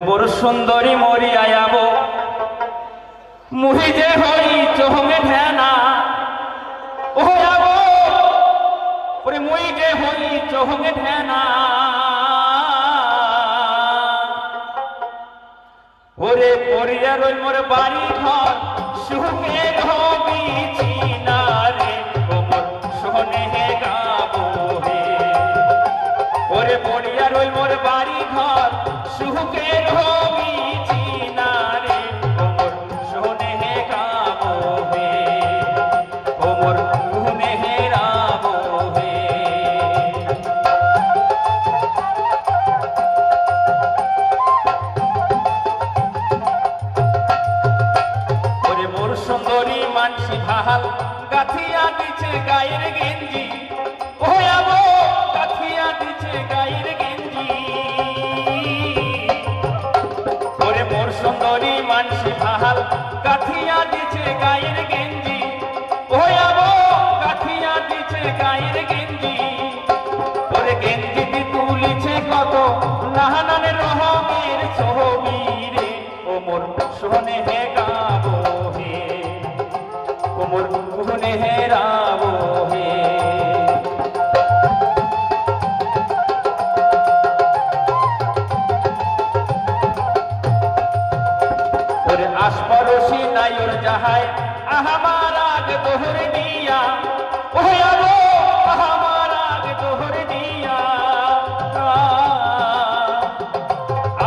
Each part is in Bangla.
বড় সুন্দরী মরি আয়াব মুহি যে হই চোহমে ধ্যানা ও আব ওরে মুই যে হই চোহমে ধ্যানা ওরে পরিয়া রই মোর বাড়ি ঘর সুখের হবি চিনারে ও মোর সোনে গাবো হে। ওরে পড়িয়া রই মোর বাড়ি মানসি ভাহাল গাথিয়া দিছে গায়ের গেঞ্জি। ও আবো গাথিয়া দিছে গায়ের গেঞ্জি। ওরে মোর সুন্দরী মানসি ভাহাল গাথিয়া দিছে গায়ের গেঞ্জি। ও আবো গাথিয়া দিছে গায়ের গেঞ্জি। ওরে গেঞ্জি দি তুলিছে কত নাহানানে রহমের ছবি রে। ও মোর সোনে হে ওরে আশপরশি নাইর যাহাই আহামার আগ তোহরে দিয়া ও আলো আহামার আগ তোহরে দিয়া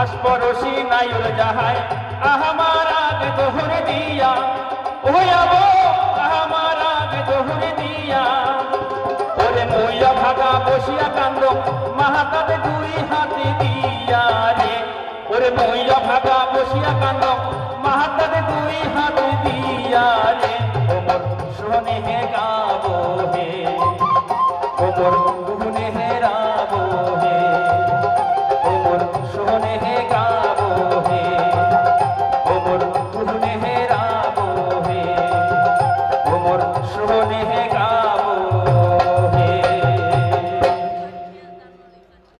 আশপরশি নাইর যাহাই আহামার আগ তোহরে দিয়া ও আলো আহামার আগ তোহরে দিয়া ওরে মইয়া ভাগা বসিয়া কান্দ মাহাতাতে দুই হাতে দিয়া রে। ওরে মইয়া ভাগা বসিয়া কান্দ মাহাতার দুই হাত দিয়া রে। ওমর শোনে হে গাবো হে। ওমর গুনে হে রাবো হে। ওমর শোনে হে গাবো